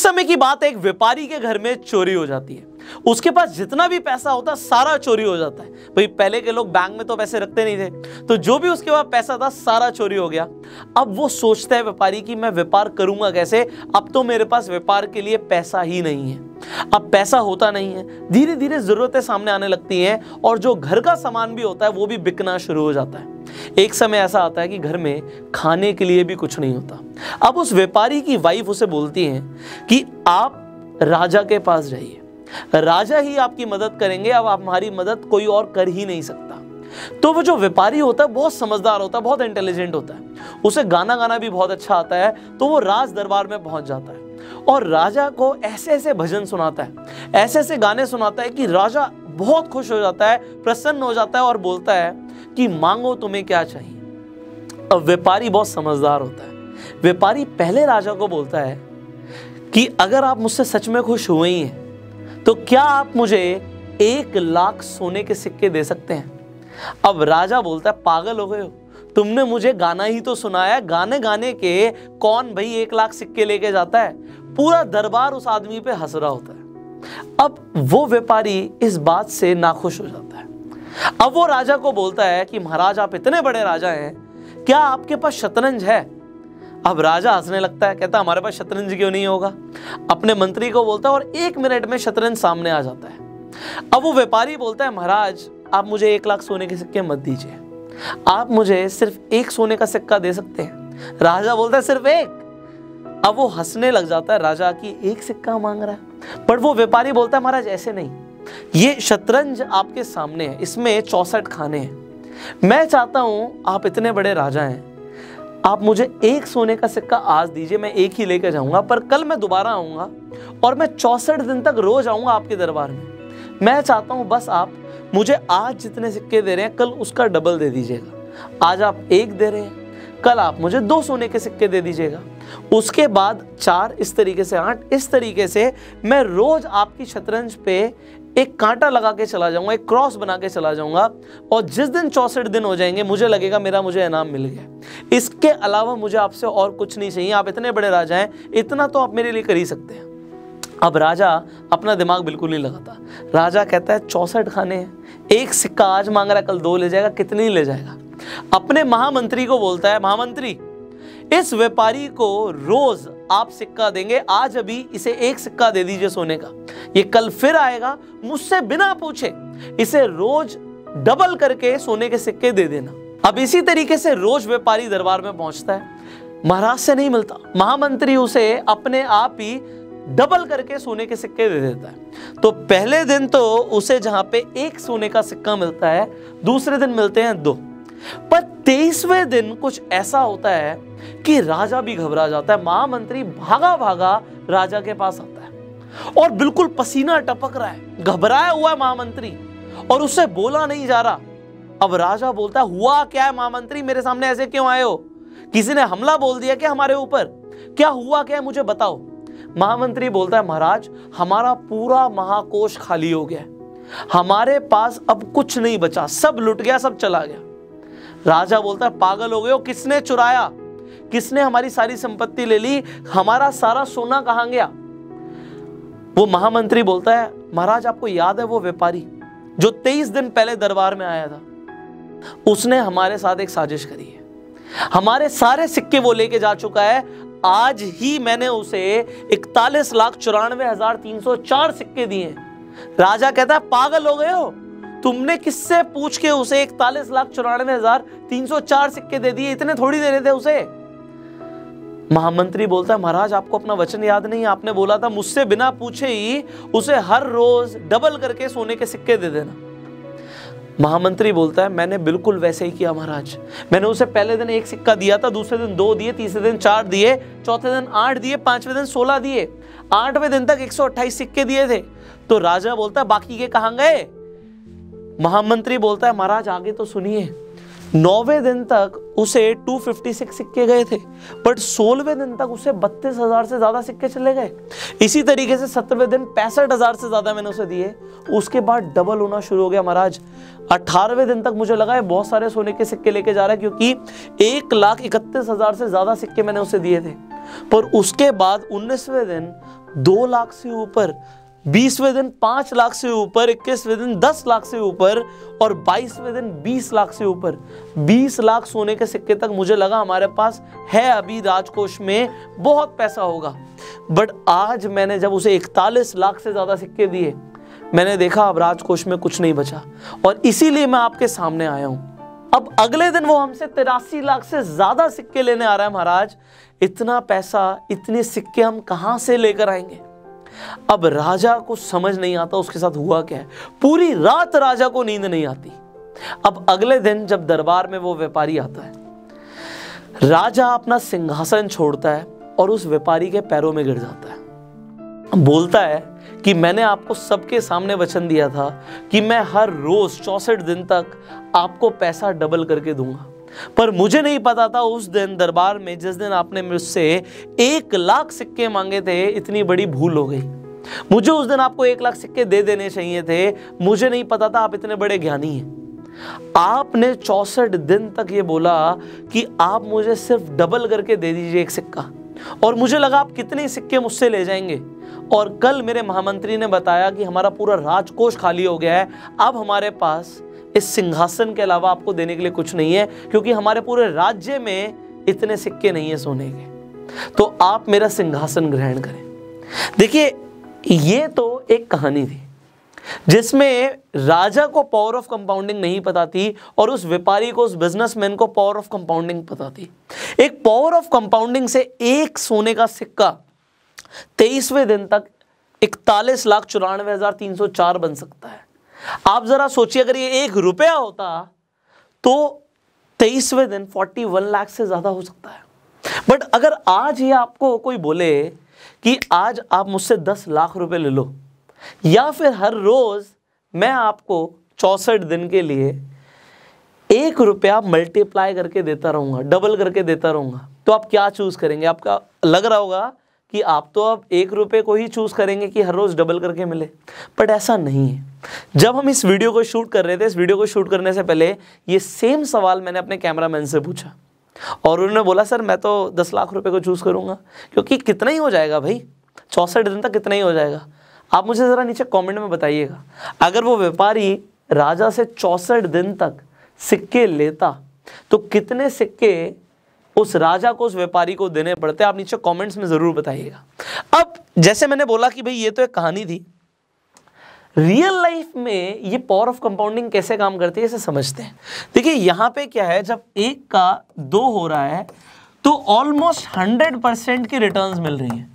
समय की बात एक व्यापारी के घर में चोरी हो जाती है। उसके पास जितना भी पैसा होता, सारा चोरी हो जाता है। भाई, पहले के लोग बैंक में तो पैसे रखते नहीं थे। तो जो भी उसके पास पैसा था, सारा चोरी हो गया। अब वो सोचता है व्यापारी कि, मैं व्यापार करूँगा कैसे? अब तो मेरे पास व्यापार के लिए पैसा ही नहीं है। अब पैसा होता नहीं है। धीरे धीरे जरूरतें सामने आने लगती हैं और जो घर का सामान भी होता है, वो भी बिकना शुरू हो जाता है। एक समय ऐसा आता है कि घर में खाने के लिए भी कुछ नहीं होता। अब उस व्यापारी की वाइफ उसे बोलती है कि, आप राजा के पास जाइए। राजा ही आपकी मदद करेंगे, अब आप हमारी मदद कोई और कर ही नहीं सकता। तो वो जो व्यापारी होता है, बहुत समझदार होता है, बहुत इंटेलिजेंट होता है। उसे गाना गाना भी बहुत अच्छा आता है तो वो राज दरबार में पहुँच जाता है। और राजा को ऐसे ऐसे भजन सुनाता है ऐसे ऐसे गाने सुनाता है कि राजा बहुत खुश हो जाता है, प्रसन्न हो जाता है और बोलता है कि मांगो तुम्हें क्या चाहिए। अब व्यापारी बहुत समझदार होता है। व्यापारी पहले राजा को बोलता है कि अगर आप मुझसे सच में खुश हुए ही हैं तो क्या आप मुझे एक लाख सोने के सिक्के दे सकते हैं? अब राजा बोलता है, पागल हो गए हो। तुमने मुझे गाना ही तो सुनाया गाने गाने के कौन भाई एक लाख सिक्के लेके जाता है? पूरा दरबार उस आदमी पे हंस रहा होता है। अब वो व्यापारी इस बात से नाखुश हो जाता है। अब वो राजा को बोलता है कि, महाराज, आप इतने बड़े राजा हैं। क्या आपके पास शतरंज है? अब राजा हंसने लगता है, कहता हमारे पास शतरंज क्यों नहीं होगा? अपने मंत्री को बोलता है और एक मिनट में शतरंज सामने आ जाता है। अब वो व्यापारी बोलता है, महाराज, आप मुझे एक लाख सोने के सिक्के मत दीजिए। आप मुझे सिर्फ़ एक सोने का सिक्का दे सकते हैं? राजा बोलता है, सिर्फ़ एक? अब वो हंसने लग जाता है, राजा की एक सिक्का मांग रहा है। पर वो व्यापारी बोलता है, महाराज, ऐसे नहीं। ये शतरंज आपके सामने है, इसमें चौसठ खाने हैं। मैं चाहता हूँ आप इतने बड़े राजा हैं आप मुझे एक सोने का सिक्का आज दीजिए, मैं एक ही लेकर जाऊँगा, पर कल मैं दोबारा आऊँगा और मैं चौसठ दिन तक रोज आऊँगा आपके दरबार में। मैं चाहता हूँ बस आप मुझे आज जितने सिक्के दे रहे हैं, कल उसका डबल दे दीजिएगा। आज आप एक दे रहे हैं, कल आप मुझे दो सोने के सिक्के दे दीजिएगा। उसके बाद चार इस तरीके से, आठ इस तरीके से मैं रोज आपकी शतरंज पे एक कांटा लगा के चला जाऊँगा, एक क्रॉस बना के चला जाऊँगा और जिस दिन चौसठ दिन हो जाएँगे, मुझे लगेगा मेरा मुझे इनाम मिल गया। इसके अलावा मुझे आपसे और कुछ नहीं चाहिए, आप इतने बड़े राजा हैं, इतना तो आप मेरे लिए कर ही सकते हैं। अब राजा अपना दिमाग बिल्कुल नहीं लगाता। राजा कहता है, चौसठ खाने हैं, एक सिक्का आज मांग रहा है, कल दो ले जाएगा, कितनी ले जाएगा? अपने महामंत्री को बोलता है, महामंत्री इस व्यापारी को रोज आप सिक्का देंगे। आज अभी इसे एक सिक्का दे दीजिए सोने का। ये कल फिर आएगा, मुझसे बिना पूछे। इसे रोज डबल करके सोने के सिक्के दे देना। अब इसी तरीके से रोज व्यापारी दरबार में पहुँचता है। महाराज से नहीं मिलता। महामंत्री उसे अपने आप ही डबल करके सोने के सिक्के दे देता है। तो पहले दिन तो उसे जहाँ पे एक सोने का सिक्का मिलता है, दूसरे दिन मिलते हैं दो। पर तेईसवें दिन कुछ ऐसा होता है कि राजा भी घबरा जाता है, महामंत्री भागा भागा राजा के पास आता है और बिल्कुल पसीना टपक रहा है, घबराया हुआ है महामंत्री और उससे बोला नहीं जा रहा। अब राजा बोलता है, हुआ क्या है महामंत्री, मेरे सामने ऐसे क्यों आए हो? किसी ने हमला बोल दिया क्या हमारे ऊपर? क्या हुआ क्या है, मुझे बताओ? महामंत्री बोलता है, महाराज, हमारा पूरा महाकोश खाली हो गया हमारे पास अब कुछ नहीं बचा, सब लुट गया, सब चला गया। राजा बोलता है, पागल हो गए हो, किसने चुराया? किसने हमारी सारी संपत्ति ले ली? हमारा सारा सोना कहाँ गया? वो महामंत्री बोलता है, महाराज, आपको याद है वो व्यापारी जो तेईस दिन पहले दरबार में आया था? उसने हमारे साथ एक साजिश करी है। हमारे सारे सिक्के वो लेके जा चुका है। आज ही मैंने उसे इकतालीस लाख चौरानवे हज़ार तीन सौ चार सिक्के दिए राजा कहता है, पागल हो गए हो? तुमने किससे पूछ के उसे इकतालीस लाख चौरानवे हज़ार तीन सौ चार सिक्के दे दिए? इतने थोड़ी दे रहे थे उसे। महामंत्री बोलता है महाराज, आपको अपना वचन याद नहीं आपने बोला था, मुझसे बिना पूछे ही उसे हर रोज डबल करके सोने के सिक्के दे देना। महामंत्री बोलता है, मैंने बिल्कुल वैसे ही किया महाराज। मैंने उसे पहले दिन एक सिक्का दिया था, दूसरे दिन दो दिए, तीसरे दिन चार दिए, चौथे दिन आठ दिए, पाँचवें दिन सोलह दिए। आठवें दिन तक 128 सिक्के दिए थे। तो राजा बोलता है बाकी के कहाँ गए? महामंत्री बोलता है, महाराज, आगे तो सुनिए। नौवे दिन तक उसे 256 सिक्के गए थे बट सोलहवें दिन तक उसे बत्तीस हज़ार से ज़्यादा सिक्के चले गए। इसी तरीके से सत्रहवें दिन पैंसठ हज़ार से ज़्यादा मैंने उसे दिए। उसके बाद डबल होना शुरू हो गया, महाराज। अठारहवें दिन तक मुझे लगा है बहुत सारे सोने के सिक्के लेके जा रहा है, क्योंकि एक लाख इकतीस हज़ार से ज़्यादा सिक्के मैंने उसे दिए थे। पर उसके बाद उन्नीसवें दिन दो लाख से ऊपर बीसवें दिन पाँच लाख से ऊपर इक्कीसवें दिन दस लाख से ऊपर और बाईसवें दिन बीस लाख से ऊपर। बीस लाख सोने के सिक्के तक मुझे लगा हमारे पास है अभी राजकोष में, बहुत पैसा होगा। बट आज मैंने जब उसे इकतालीस लाख से ज़्यादा सिक्के दिए, मैंने देखा अब राजकोष में कुछ नहीं बचा। और इसीलिए मैं आपके सामने आया हूँ। अब अगले दिन वो हमसे तिरासी लाख से ज़्यादा सिक्के लेने आ रहा है महाराज। इतना पैसा, इतने सिक्के हम कहाँ से लेकर आएँगे? अब राजा को समझ नहीं आता उसके साथ हुआ क्या है। पूरी रात राजा को नींद नहीं आती। अब अगले दिन जब दरबार में वो व्यापारी आता है, राजा अपना सिंहासन छोड़ता है और उस व्यापारी के पैरों में गिर जाता है। बोलता है कि मैंने आपको सबके सामने वचन दिया था कि मैं हर रोज चौसठ दिन तक आपको पैसा डबल करके दूँगा। पर मुझे नहीं पता था उस दिन दरबार में, जिस दिन आपने मुझसे एक लाख सिक्के मांगे थे, इतनी बड़ी भूल हो गई। मुझे उस दिन आपको एक लाख सिक्के दे देने चाहिए थे। मुझे नहीं पता था आप इतने बड़े ज्ञानी हैं। आपने चौसठ दिन तक ये बोला कि आप मुझे सिर्फ़ डबल करके दे दीजिए एक सिक्का। और मुझे लगा आप कितने सिक्के मुझसे ले जाएँगे। और कल मेरे महामंत्री ने बताया कि हमारा पूरा राजकोष खाली हो गया है। अब हमारे पास इस सिंहासन के अलावा आपको देने के लिए कुछ नहीं है, क्योंकि हमारे पूरे राज्य में इतने सिक्के नहीं है सोने के। तो आप मेरा सिंहासन ग्रहण करें। देखिए, ये तो एक कहानी थी, जिसमें राजा को पावर ऑफ़ कंपाउंडिंग नहीं पता थी और उस व्यापारी को, उस बिजनेसमैन को पावर ऑफ़ कंपाउंडिंग पता थी। एक पावर ऑफ़ कंपाउंडिंग से एक सोने का सिक्का तेईसवें दिन तक इकतालीस लाख चौरानवे हज़ार तीन सौ चार बन सकता है। आप जरा सोचिए, अगर ये एक रुपया होता तो तेईसवें दिन फोर्टी वन लाख से ज़्यादा हो सकता है। बट अगर आज ये आपको कोई बोले कि आज आप मुझसे दस लाख रुपए ले लो, या फिर हर रोज मैं आपको चौसठ दिन के लिए एक रुपया मल्टीप्लाई करके देता रहूँगा डबल करके देता रहूँगा तो आप क्या चूज़ करेंगे? आपका लग रहा होगा कि आप तो अब एक रुपये को ही चूज़ करेंगे कि हर रोज डबल करके मिले। बट ऐसा नहीं है। जब हम इस वीडियो को शूट कर रहे थे, इस वीडियो को शूट करने से पहले ये सेम सवाल मैंने अपने कैमरामैन से पूछा। और उन्होंने बोला, सर, मैं तो दस लाख रुपए को चूज़ करूँगा। क्योंकि कितना ही हो जाएगा भाई? चौसठ दिन तक कितना ही हो जाएगा। आप मुझे ज़रा नीचे कमेंट में बताइएगा। अगर वो व्यापारी राजा से चौसठ दिन तक सिक्के लेता तो कितने सिक्के उस राजा को, उस व्यापारी को देने पड़ते आप नीचे कमेंट्स में ज़रूर बताइएगा। अब, जैसे मैंने बोला कि भाई, ये तो एक कहानी थी। रियल लाइफ में ये पावर ऑफ़ कंपाउंडिंग कैसे काम करती है, इसे समझते हैं। देखिए, यहाँ पे क्या है, जब एक का दो हो रहा है तो ऑलमोस्ट हंड्रेड परसेंट की रिटर्न मिल रही हैं।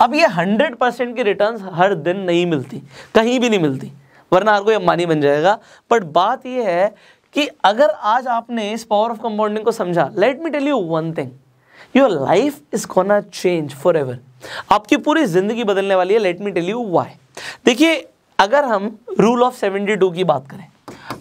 अब ये हंड्रेड परसेंट की रिटर्न हर दिन नहीं मिलती, कहीं भी नहीं मिलती, वरना हर कोई अंबानी बन जाएगा। बट बात यह है कि अगर आज आपने इस पावर ऑफ़ कंपाउंडिंग को समझा let me tell you one thing your life is gonna change forever आपकी पूरी ज़िंदगी बदलने वाली है let me tell you why देखिए, अगर हम रूल ऑफ़ सेवेंटी टू की बात करें,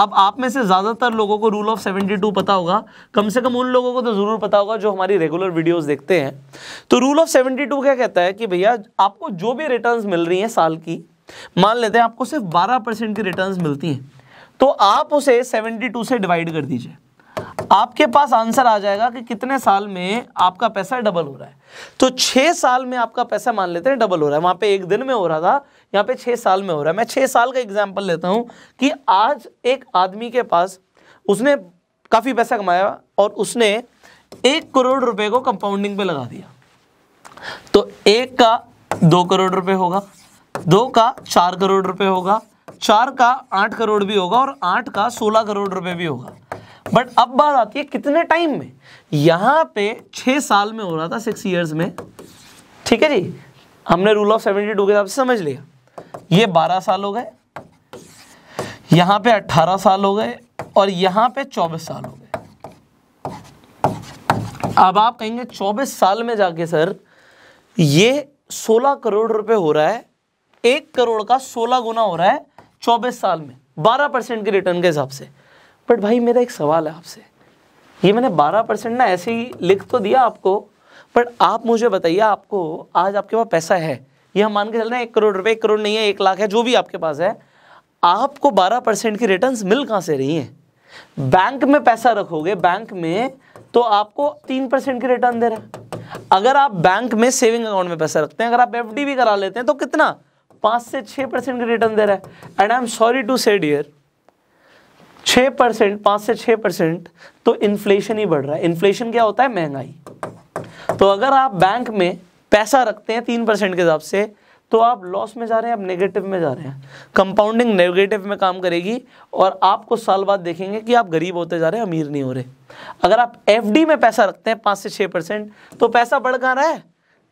अब आप में से ज़्यादातर लोगों को रूल ऑफ़ सेवेंटी टू पता होगा, कम से कम उन लोगों को तो ज़रूर पता होगा जो हमारी रेगुलर वीडियोस देखते हैं। तो रूल ऑफ़ सेवेंटी टू क्या कहता है कि भैया, आपको जो भी रिटर्न्स मिल रही हैं साल की, मान लेते हैं आपको सिर्फ़ बारह परसेंट की रिटर्न्स मिलती हैं। तो आप उसे 72 से डिवाइड कर दीजिए। आपके पास आंसर आ जाएगा कि कितने साल में आपका पैसा डबल हो रहा है। तो छह साल में आपका पैसा मान लेते हैं डबल हो रहा है। वहाँ पे एक दिन में हो रहा था, यहाँ पे छह साल में हो रहा है। मैं छह साल का एग्ज़ाम्पल लेता हूँ कि आज एक आदमी के पास उसने काफ़ी पैसा कमाया और उसने एक करोड़ रुपए को कंपाउंडिंग पे लगा दिया। तो एक का दो करोड़ रुपए होगा, दो का चार करोड़ रुपए होगा चार का आठ करोड़ भी होगा और आठ का सोलह करोड़ रुपए भी होगा। बट अब बात आती है कितने टाइम में? यहाँ पे छह साल में हो रहा था सिक्स ईयर्स में। ठीक है जी? हमने रूल ऑफ़ सेवेंटी टू के हिसाब से समझ लिया। ये बारह साल हो गए। यहाँ पे अट्ठारह साल हो गए और यहाँ पे चौबीस साल हो गए। अब आप कहेंगे चौबीस साल में जाके, सर, ये सोलह करोड़ रुपए हो रहा है, एक करोड़ का सोलह गुना हो रहा है चौबीस साल में, बारह परसेंट के रिटर्न के हिसाब से। बट भाई, मेरा एक सवाल है आपसे। ये मैंने बारह परसेंट ना ऐसे ही लिख तो दिया आपको बट आप मुझे बताइए, आपको आज आपके पास पैसा है? ये हम मान के चल रहे हैं, एक करोड़ रुपए, एक करोड़ नहीं है, एक लाख है, जो भी आपके पास है। आपको बारह परसेंट की रिटर्न मिल कहाँ से रही हैं? बैंक में पैसा रखोगे, बैंक में तो आपको तीन परसेंट की रिटर्न दे रहा है। अगर आप बैंक में सेविंग अकाउंट में पैसा रखते हैं, अगर आप एफडी भी करा लेते हैं तो कितना? पाँच से छह परसेंट का रिटर्न दे रहा है। And I am sorry to say dear छह परसेंट पाँच से छह परसेंट तो इन्फ्लेशन ही बढ़ रहा है। इन्फ्लेशन क्या होता है? महँगाई। तो अगर आप बैंक में पैसा रखते हैं तीन परसेंट के हिसाब से तो आप लॉस में जा रहे हैं, आप नेगेटिव में जा रहे हैं। कंपाउंडिंग नेगेटिव में काम करेगी और आपको साल बाद देखेंगे कि आप गरीब होते जा रहे हैं, अमीर नहीं हो रहे। अगर आप एफडी में पैसा रखते हैं पाँच से छः परसेंट तो पैसा बढ़ कहाँ रहा है?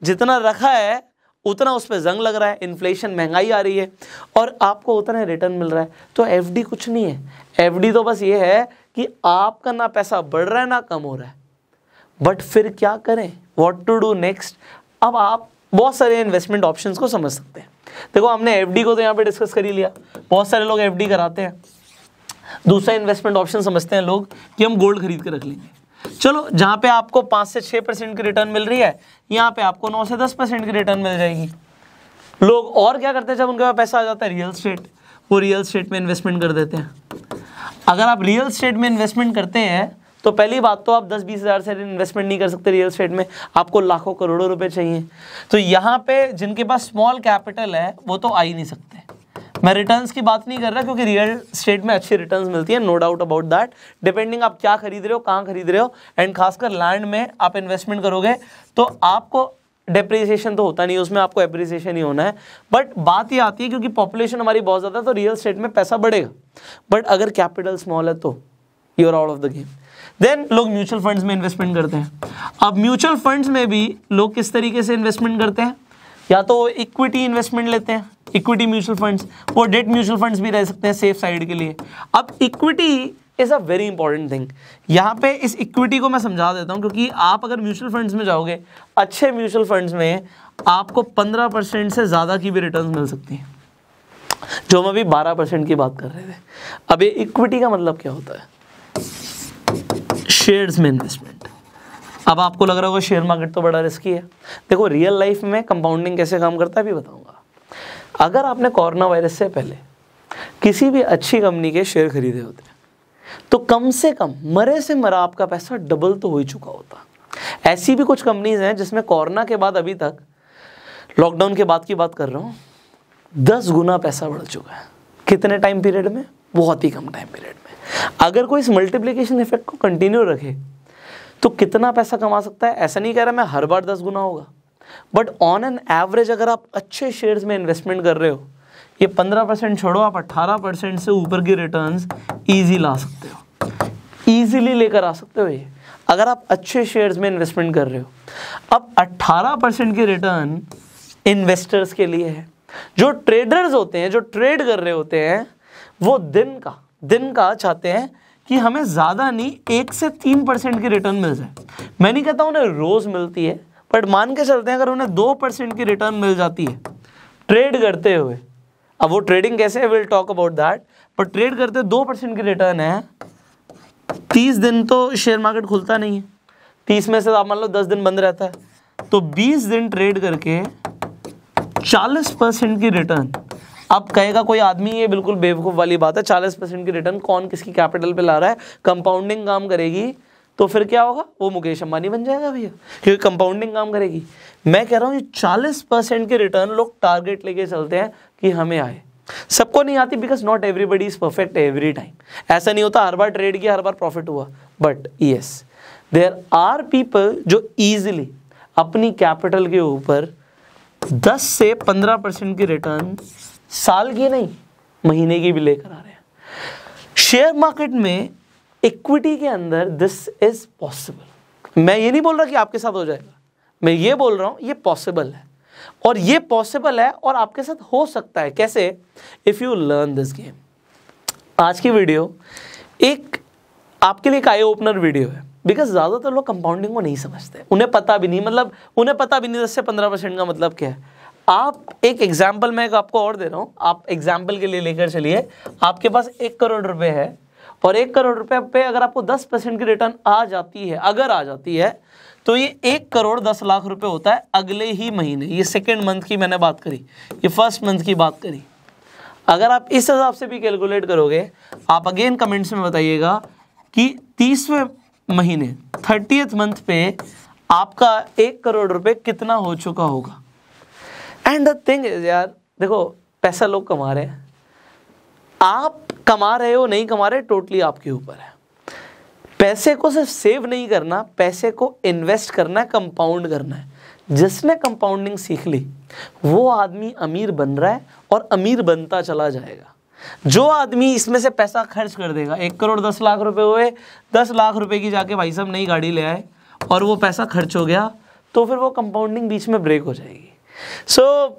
जितना रखा है उतना उस पर जंग लग रहा है इन्फ्लेशन महँगाई आ रही है और आपको उतना रिटर्न मिल रहा है। तो एफडी कुछ नहीं है। एफडी तो बस ये है कि आपका ना पैसा बढ़ रहा है, ना कम हो रहा है। बट फिर क्या करें? वॉट टू डू नेक्स्ट अब आप बहुत सारे इन्वेस्टमेंट ऑप्शन को समझ सकते हैं। देखो, हमने एफडी को तो यहाँ पे डिस्कस कर ही लिया। बहुत सारे लोग एफडी कराते हैं। दूसरा इन्वेस्टमेंट ऑप्शन समझते हैं लोग कि हम गोल्ड खरीद के रख लेंगे। चलो, जहाँ पे आपको पाँच से छः परसेंट की रिटर्न मिल रही है, यहाँ पे आपको नौ से दस परसेंट की रिटर्न मिल जाएगी। लोग और क्या करते हैं जब उनके पास पैसा आ जाता है? रियल स्टेट वो रियल स्टेट में इन्वेस्टमेंट कर देते हैं। अगर आप रियल स्टेट में इन्वेस्टमेंट करते हैं तो पहली बात तो आप दस बीस हज़ार से इन्वेस्टमेंट नहीं कर सकते रियल स्टेट में। आपको लाखों करोड़ों रुपए चाहिए। तो यहाँ पे जिनके पास स्मॉल कैपिटल है, वो तो आ ही नहीं सकते। मैं रिटर्न्स की बात नहीं कर रहा क्योंकि रियल स्टेट में अच्छी रिटर्न्स मिलती है no doubt about that depending आप क्या खरीद रहे हो, कहाँ खरीद रहे हो एंड खासकर लैंड में आप इन्वेस्टमेंट करोगे तो आपको डेप्रिसिएशन तो होता नहीं, उसमें आपको एप्रिसिएशन ही होना है. बट बात ये आती है क्योंकि पॉपुलेशन हमारी बहुत ज़्यादा है तो रियल स्टेट में पैसा बढ़ेगा. बट अगर कैपिटल स्मॉल है तो you're out of the game then लोग म्यूचुअल फंड्स में इन्वेस्टमेंट करते हैं. अब म्यूचुअल फंड्स में भी लोग किस तरीके से इन्वेस्टमेंट करते हैं? या तो इक्विटी इन्वेस्टमेंट लेते हैं इक्विटी म्यूचुअल फंड्स और डेट म्यूचुअल फंड्स भी रह सकते हैं सेफ़ साइड के लिए। अब equity is a very important thing यहाँ पे इस इक्विटी को मैं समझा देता हूँ क्योंकि आप अगर म्यूचुअल फंड्स में जाओगे, अच्छे म्यूचुअल फंड्स में आपको पंद्रह परसेंट से ज़्यादा की भी रिटर्न मिल सकती हैं। जो हम अभी बारह परसेंट की बात कर रहे थे। अब ये इक्विटी का मतलब क्या होता है? शेयर्स में इन्वेस्टमेंट अब आपको लग रहा होगा शेयर मार्केट तो बड़ा रिस्की है। देखो रियल लाइफ में कंपाउंडिंग कैसे काम करता है भी बताऊँगा। अगर आपने कोरोना वायरस से पहले किसी भी अच्छी कंपनी के शेयर खरीदे होते तो कम से कम मरे से मरा आपका पैसा डबल तो हो ही चुका होता। ऐसी भी कुछ कंपनीज़ हैं जिसमें कोरोना के बाद अभी तक लॉकडाउन के बाद की बात कर रहा हूँ, दस गुना पैसा बढ़ चुका है। कितने टाइम पीरियड में? बहुत ही कम टाइम पीरियड में। अगर कोई इस मल्टीप्लीकेशन इफ़ेक्ट को कंटिन्यू रखे तो कितना पैसा कमा सकता है? ऐसा नहीं कह रहा मैं हर बार दस गुना होगा। बट ऑन एन एवरेज अगर आप अच्छे शेयर्स में इन्वेस्टमेंट कर रहे हो, ये पंद्रह परसेंट छोड़ो, आप अट्ठारह परसेंट से ऊपर की रिटर्न्स ईजी ला सकते हो। ईजिली लेकर आ सकते हो ये, अगर आप अच्छे शेयर्स में इन्वेस्टमेंट कर रहे हो। अब 18 परसेंट की रिटर्न इन्वेस्टर्स के लिए है। जो ट्रेडर्स होते हैं, जो ट्रेड कर रहे होते हैं, वो दिन का दिन का चाहते हैं कि हमें ज़्यादा नहीं, एक से तीन परसेंट की रिटर्न मिल जाए। मैं नहीं कहता उन्हें रोज़ मिलती है बट मान के चलते हैं, अगर उन्हें दो परसेंट की रिटर्न मिल जाती है ट्रेड करते हुए, अब वो ट्रेडिंग कैसे है? विल टॉक अबाउट दैट पर ट्रेड करते दो परसेंट की रिटर्न है, तीस दिन तो शेयर मार्केट खुलता नहीं है। तीस में से आप मान लो दस दिन बंद रहता है। तो बीस दिन ट्रेड करके चालीस परसेंट की रिटर्न अब कहेगा कोई आदमी, ये बिल्कुल बेवकूफ़ वाली बात है, चालीस परसेंट की रिटर्न कौन किसकी कैपिटल पे ला रहा है? कंपाउंडिंग काम करेगी तो फिर क्या होगा? वो मुकेश अंबानी बन जाएगा भैया, क्योंकि कंपाउंडिंग काम करेगी। मैं कह रहा हूँ, ये चालीस परसेंट की रिटर्न लोग टारगेट लेके चलते हैं कि हमें आए। सबको नहीं आती because not everybody is perfect every time ऐसा नहीं होता, हर बार ट्रेड किया, हर बार प्रॉफिट हुआ। But yes there are people जो ईजिली अपनी कैपिटल के ऊपर 10 से 15 परसेंट की रिटर्न साल की नहीं, महीने की भी लेकर आ रहे हैं। शेयर मार्केट में इक्विटी के अंदर दिस इज़ पॉसिबल मैं ये नहीं बोल रहा कि आपके साथ हो जाएगा। मैं ये बोल रहा हूँ, ये पॉसिबल है। और ये पॉसिबल है और आपके साथ हो सकता है। कैसे? If you learn this game आज की वीडियो एक आपके लिए एक आई ओपनर वीडियो है। बिकॉज़ ज़्यादातर लोग कंपाउंडिंग को नहीं समझते। उन्हें पता भी नहीं मतलब उन्हें पता भी नहीं दस से पंद्रह परसेंट का मतलब क्या है। आप एक एग्ज़ाम्पल मैं आपको और दे रहा हूँ। आप एग्ज़ाम्पल के लिए लेकर चलिए। आपके पास एक करोड़ रुपए है। और एक करोड़ रुपए पे अगर आपको दस परसेंट की रिटर्न आ जाती है, अगर आ जाती है तो ये एक करोड़ दस लाख रुपए होता है अगले ही महीने। ये सेकेंड मंथ की मैंने बात करी, ये फ़र्स्ट मंथ की बात करी। अगर आप इस हिसाब से भी कैलकुलेट करोगे, आप अगेन कमेंट्स में बताइएगा कि तीसवें महीने थर्टीथ मंथ पे आपका एक करोड़ रुपए कितना हो चुका होगा। एंड द थिंग इज़ यार, देखो, पैसा लोग कमा रहे हैं। आप कमा रहे हो नहीं कमा रहे टोटली आपके ऊपर है। पैसे को सिर्फ़ सेव नहीं करना पैसे को इन्वेस्ट करना है कंपाउंड करना है। जिसने कंपाउंडिंग सीख ली वो आदमी अमीर बन रहा है और अमीर बनता चला जाएगा। जो आदमी इसमें से पैसा खर्च कर देगा एक करोड़ दस लाख रुपए हुए दस लाख रुपए की जाके भाई साहब नई गाड़ी ले आए और वो पैसा खर्च हो गया तो फिर वो कंपाउंडिंग बीच में ब्रेक हो जाएगी। सो so,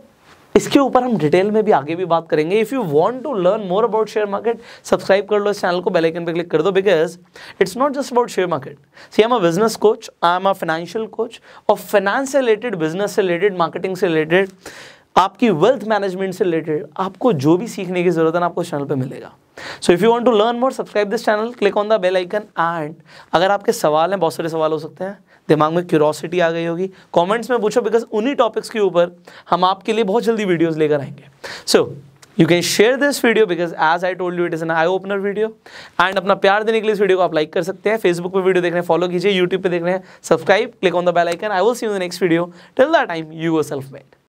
इसके ऊपर हम डिटेल में भी आगे भी बात करेंगे। If you want to learn more about share market subscribe कर लो इस चैनल को बेल आइकन पे क्लिक कर दो because it's not just about share market see am a business coach I am a financial coach और finance से related business से रिलेटेड मार्केटिंग से रिलेटेड आपकी वेल्थ मैनेजमेंट से रिलेटेड आपको जो भी सीखने की ज़रूरत है ना, आपको चैनल पे मिलेगा। So if you want to learn more subscribe this channel click on the bell icon and अगर आपके सवाल हैं, बहुत सारे सवाल हो सकते हैं दिमाग में क्यूरोसिटी आ गई होगी। कमेंट्स में पूछो बिकॉज़ उन्हीं टॉपिक्स के ऊपर हम आपके लिए बहुत जल्दी वीडियोस लेकर आएँगे। So you can share this video because as I told you it is an eye opener video and अपना प्यार देने के लिए इस वीडियो को आप लाइक कर सकते हैं। फेसबुक पर वीडियो देख रहे हैं फॉलो कीजिए यूट्यूब पर देख रहे हैं subscribe click on the bell icon I will see you the next video till the time you are self made